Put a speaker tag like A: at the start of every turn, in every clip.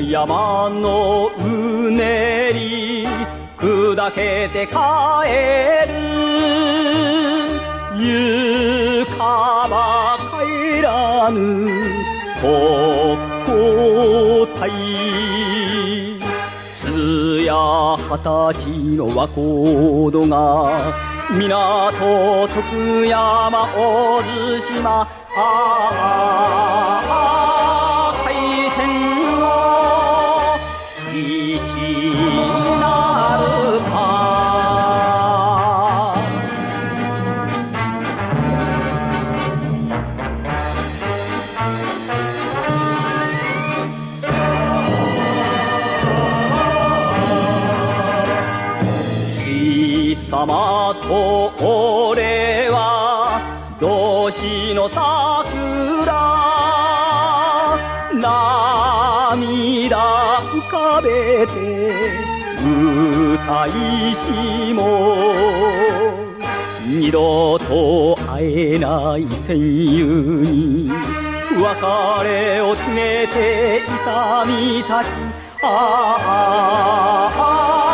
A: 山のうねり砕けて帰る。ゆかば帰らぬ。国交隊。つや二十歳の若者が港徳山大津島ああ。様と俺は同志の桜涙浮かべて歌いしも二度と会えない戦友に別れを告げて勇みたちあああ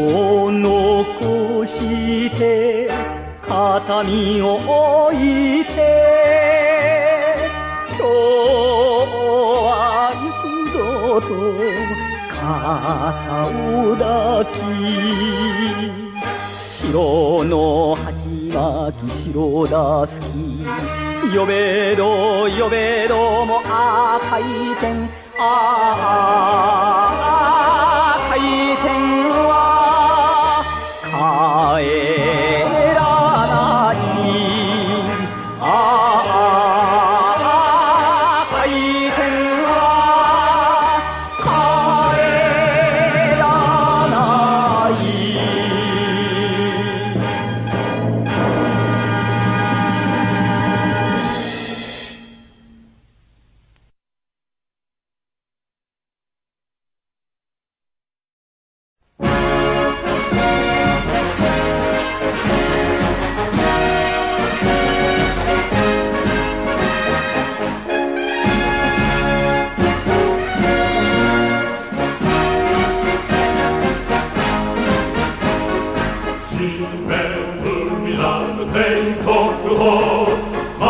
A: 一生残して肩身を置いて今日は幾度と肩を抱き白の鉢巻き白だす。き呼べど呼べども赤い点ああ。
B: 新面海なる。天国を守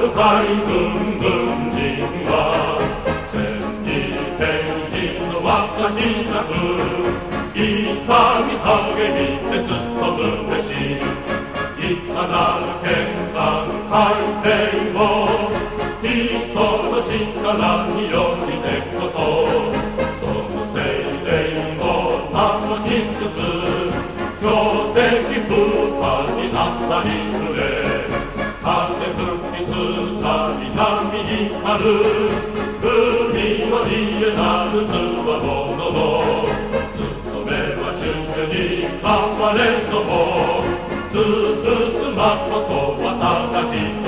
B: る。海軍軍人は戦時天神の若ちなく勇み励みて勤むべしいかなる。剣断海底を人の力によりてこる。海の家なるつわもの。の務めは主女に暴れども。尽くすまことはただ一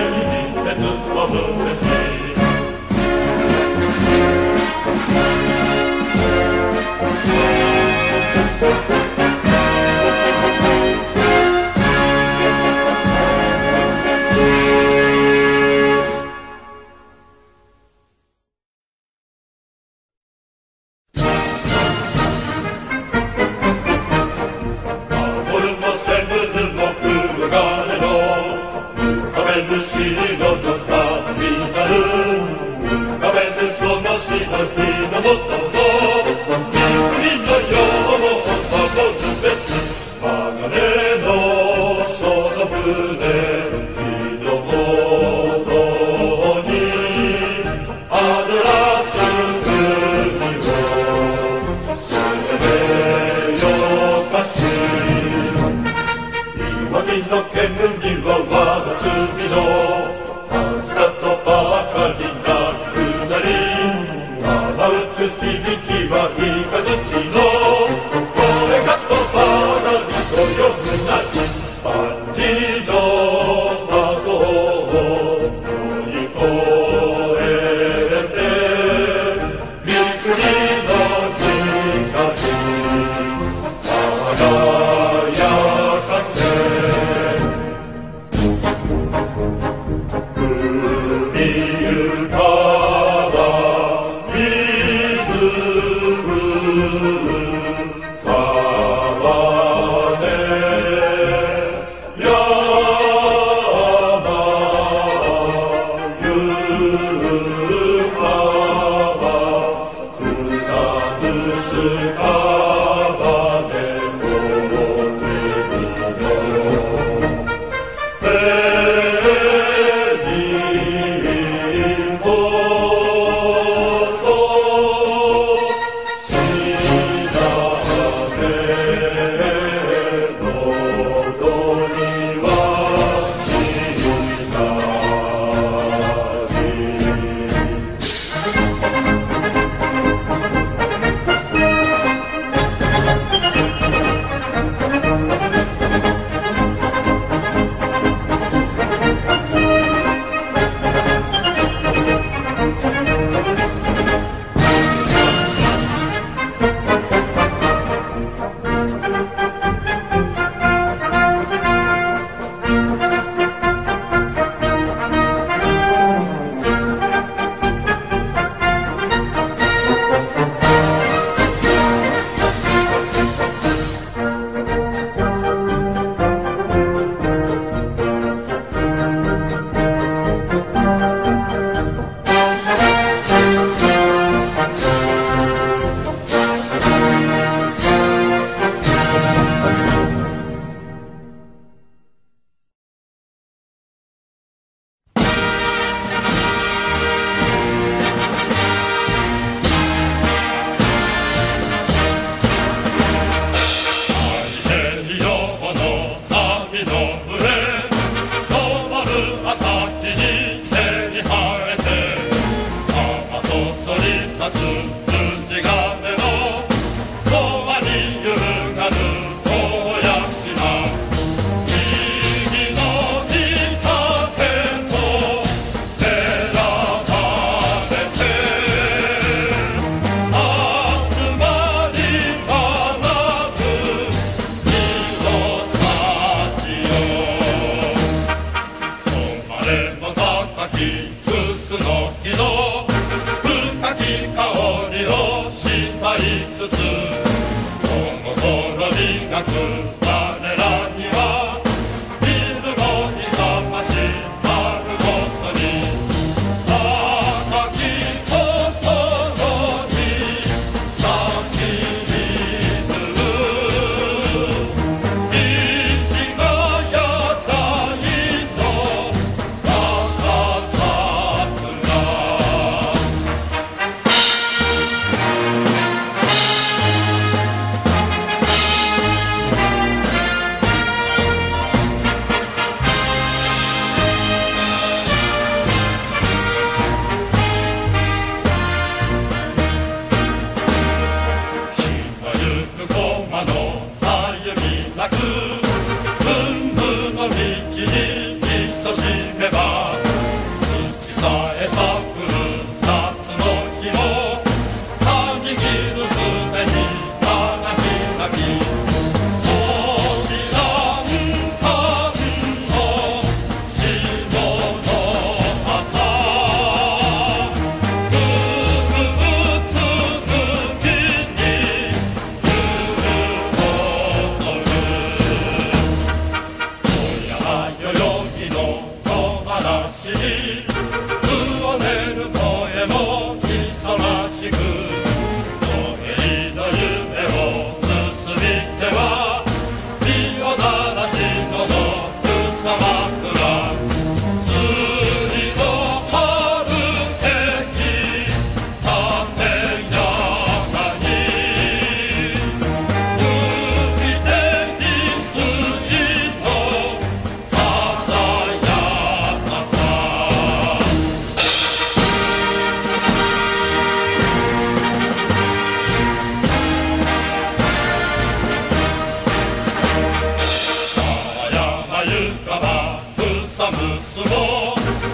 B: Santo amor.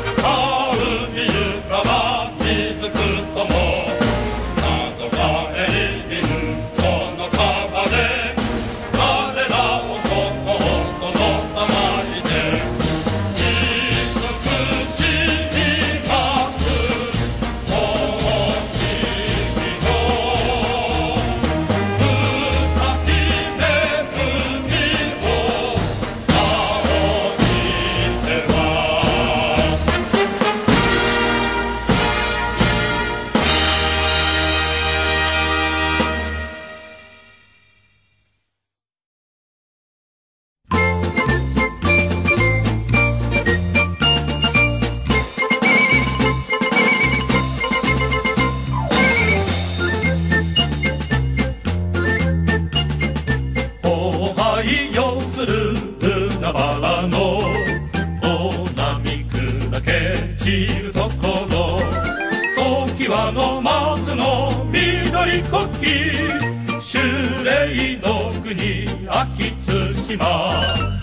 B: 津 島